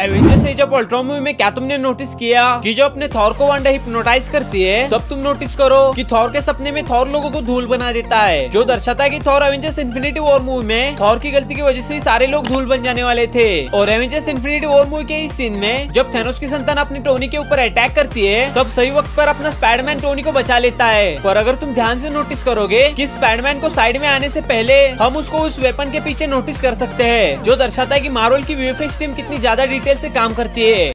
Avengers Age of Ultron movie में क्या तुमने नोटिस किया कि जो अपने थॉर को वनडा हिप्नोटाइज करती है, तब तुम नोटिस करो कि थॉर के सपने में थॉर लोगों को धूल बना देता है। जो दर्शाता है कि Thor Avengers Infinity War movie में थॉर की गलती की वजह से सारे लोग धूल बन जाने वाले थे। और एवेंजर्स इन्फिनिटी वॉर मूवी के इस सीन में जब थेनोस की संतान अपनी टोनी के ऊपर अटैक करती है, तब सही वक्त पर अपना स्पाइडरमैन टोनी को बचा लेता है। पर अगर तुम ध्यान से नोटिस करोगे कि स्पाइडरमैन को साइड में आने से पहले हम उसको उस वेपन के पीछे नोटिस कर सकते हैं, जो दर्शाता है कि मार्वल की वीएफएक्स टीम कितनी ज़्यादा डिटेल से काम करती है।